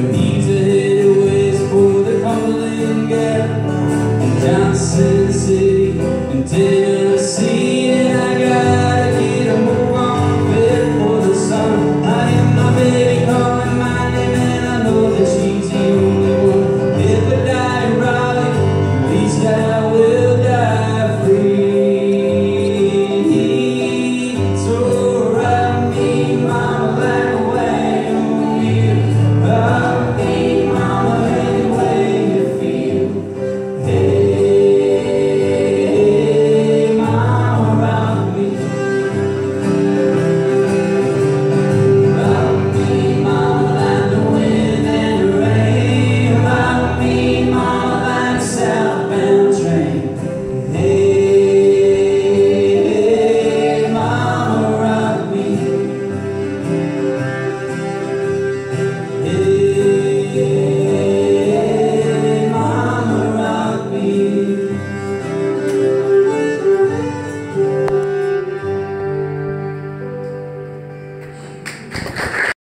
你。